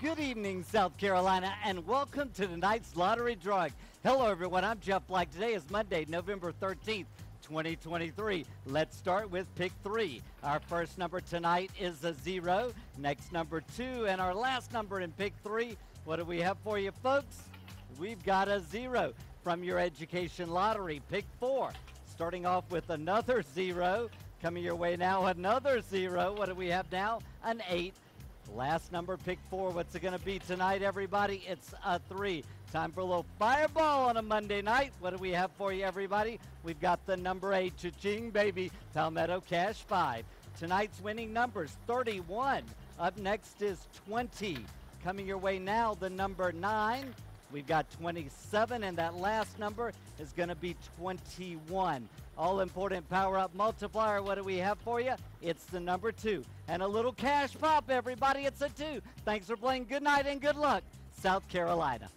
Good evening, South Carolina, and welcome to tonight's lottery drawing. Hello, everyone. I'm Jeff Black. Today is Monday, November 13th. 2023. Let's start with pick three. Our first number tonight is a zero. Next number two, and our last number in pick three. What do we have for you, folks? We've got a zero from your education lottery. Pick four. Starting off with another zero. Coming your way now, another zero. What do we have now? An eight. Last number, pick four. What's it going to be tonight, everybody? It's a three. Time for a little fireball on a Monday night. What do we have for you, everybody? We've got the number eight, cha-ching, baby. Palmetto Cash 5. Tonight's winning numbers 31. Up next is 20. Coming your way now, the number nine. We've got 27, and that last number is going to be 21. All important power up multiplier. What do we have for you? It's the number two. And a little cash pop, everybody. It's a two. Thanks for playing. Good night and good luck, South Carolina.